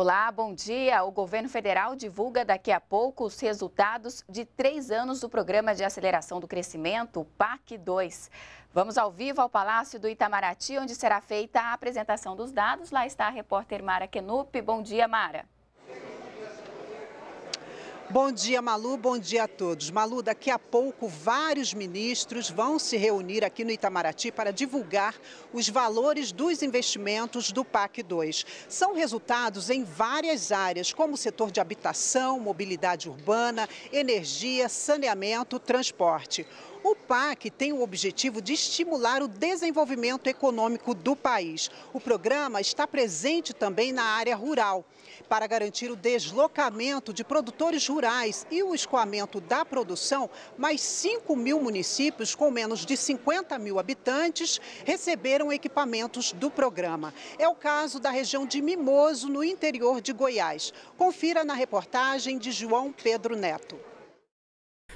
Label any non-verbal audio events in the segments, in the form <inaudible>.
Olá, bom dia. O governo federal divulga daqui a pouco os resultados de três anos do Programa de Aceleração do Crescimento, PAC 2. Vamos ao vivo ao Palácio do Itamaraty, onde será feita a apresentação dos dados. Lá está a repórter Mara Kenup. Bom dia, Mara. Bom dia, Malu. Bom dia a todos. Malu, daqui a pouco vários ministros vão se reunir aqui no Itamaraty para divulgar os valores dos investimentos do PAC 2. São resultados em várias áreas, como o setor de habitação, mobilidade urbana, energia, saneamento, transporte. O PAC tem o objetivo de estimular o desenvolvimento econômico do país. O programa está presente também na área rural para garantir o deslocamento de produtores rurais e o escoamento da produção, mais 5 mil municípios com menos de 50 mil habitantes receberam equipamentos do programa. É o caso da região de Mimoso, no interior de Goiás. Confira na reportagem de João Pedro Neto.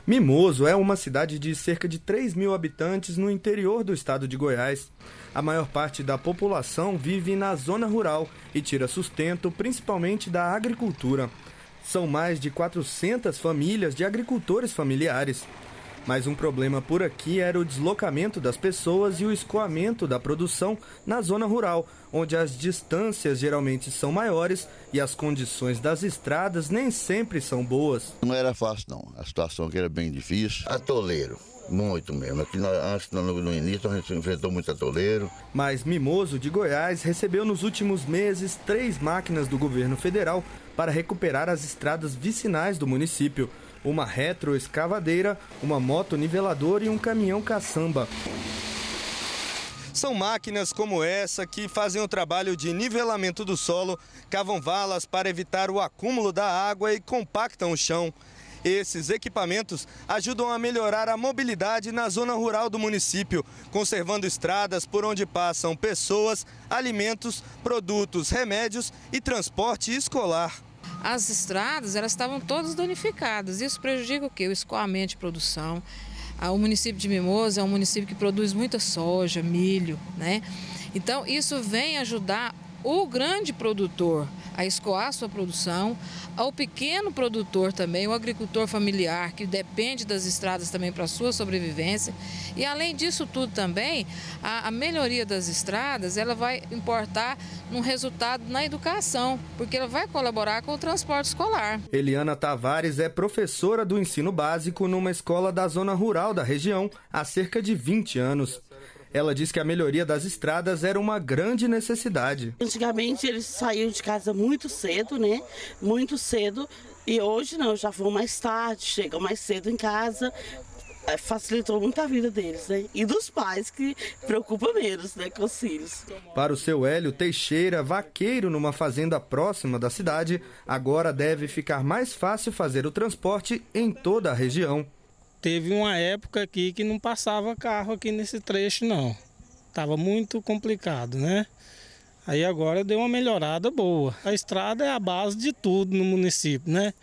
Mimoso é uma cidade de cerca de 3 mil habitantes no interior do estado de Goiás. A maior parte da população vive na zona rural e tira sustento principalmente da agricultura. São mais de 400 famílias de agricultores familiares. Mas um problema por aqui era o deslocamento das pessoas e o escoamento da produção na zona rural, onde as distâncias geralmente são maiores e as condições das estradas nem sempre são boas. Não era fácil não, a situação aqui era bem difícil. Atoleiro. Muito mesmo. Aqui antes, no, no, início, a gente enfrentou muito atoleiro. Mas Mimoso de Goiás recebeu nos últimos meses três máquinas do governo federal para recuperar as estradas vicinais do município uma retroescavadeira, uma moto niveladora e um caminhão caçamba. São máquinas como essa que fazem o trabalho de nivelamento do solo, cavam valas para evitar o acúmulo da água e compactam o chão. Esses equipamentos ajudam a melhorar a mobilidade na zona rural do município, conservando estradas por onde passam pessoas, alimentos, produtos, remédios e transporte escolar as estradas elas estavam todas danificadas. Isso prejudica o quê? O escoamento de produção. Ah, o município de Mimoso é um município que produz muita soja, milho, né? Então isso vem ajudar o grande produtor a escoar sua produção, ao pequeno produtor também, o agricultor familiar que depende das estradas também para a sua sobrevivência. E além disso tudo também, a, a melhoria das estradas ela vai importar um resultado na educação, porque ela vai colaborar com o transporte escolar. Eliana Tavares é professora do ensino básico numa escola da zona rural da região há cerca de 20 anos. Ela diz que a melhoria das estradas era uma grande necessidade. Antigamente eles saíam de casa muito cedo, né? Muito cedo. E hoje não, já vão mais tarde, chegam mais cedo em casa, é, facilitou muito a vida deles, né? E dos pais que preocupam menos, né, com os filhos. Para o seu Hélio Teixeira, vaqueiro numa fazenda próxima da cidade, agora deve ficar mais fácil fazer o transporte em toda a região. Teve uma época aqui que não passava carro aqui nesse trecho não. Tava muito complicado, né? Aí agora deu uma melhorada boa. A estrada é a base de tudo no município, né?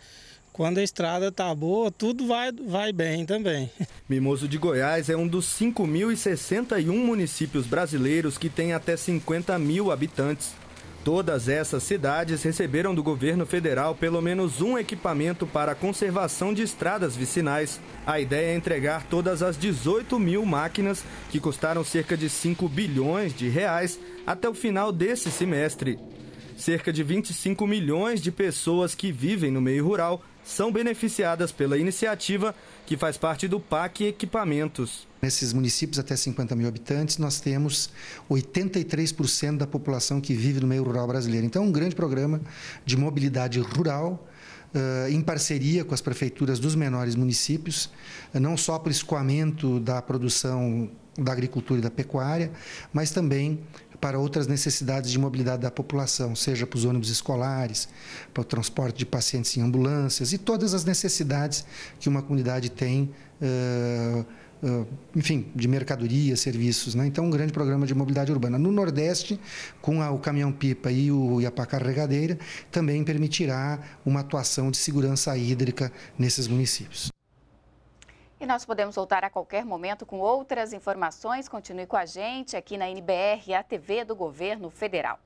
Quando a estrada tá boa, tudo vai, vai bem também. <laughs> Mimoso de Goiás é um dos 5.061 municípios brasileiros que tem até 50 mil habitantes. Todas essas cidades receberam do governo federal pelo menos um equipamento para conservação de estradas vicinais. A ideia é entregar todas as 18 mil máquinas, que custaram cerca de 5 bilhões de reais, até o final desse semestre. Cerca de 25 milhões de pessoas que vivem no meio rural são beneficiadas pela iniciativa que faz parte do PAC Equipamentos. Nesses municípios até 50 mil habitantes, nós temos 83% da população que vive no meio rural brasileiro. Então, é um grande programa de mobilidade rural, Uh, em parceria com as prefeituras dos menores municípios, uh, não só para o escoamento da produção da agricultura e da pecuária, mas também para outras necessidades de mobilidade da população, seja para os ônibus escolares, para o transporte de pacientes em ambulâncias e todas as necessidades que uma comunidade tem. Uh, Uh, enfim, de mercadoria, serviços. Né? Então, um grande programa de mobilidade urbana. No Nordeste, com a, o caminhão-pipa e, o, e a pá carregadeira, também permitirá uma atuação de segurança hídrica nesses municípios. E nós podemos voltar a qualquer momento com outras informações. Continue com a gente aqui na NBR, a TV do Governo Federal.